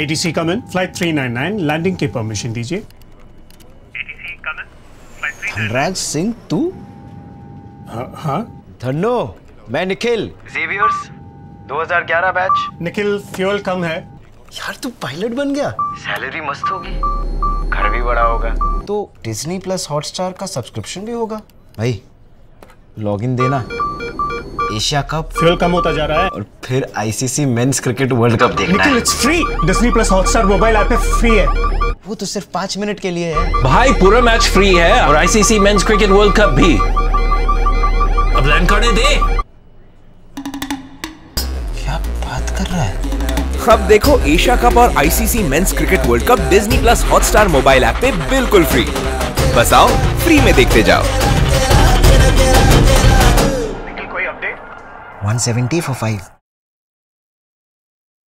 ATC come in flight 399 landing की permission दीजिए धनराज सिंह तू? हाँ हाँ। धन्नो मैं Nikhil. Xavier's 2011 batch. Nikhil fuel कम है। यार तू पायलट बन गया। सैलरी मस्त होगी। घर भी बड़ा होगा। तो डिज्नी प्लस हॉटस्टार का सब्सक्रिप्शन भी होगा। भाई लॉगिन देना। Asia cup. फ्यूल कम होता जा रहा है? और फिर ICC men's cricket world cup देखना है। It's free Disney plus Hotstar mobile app पे फ्री है। वो तो सिर्फ़ पाँच मिनट के लिए है। भाई पूरा मैच फ्री है और ICC men's cricket world cup भी। अब लैंड करने दे। क्या बात कर रहा है? अब देखो एशिया कप और ICC men's cricket world cup Disney plus Hotstar mobile app पे बिल्कुल फ्री बस आओ फ्री में देखते जाओ। 170 for 5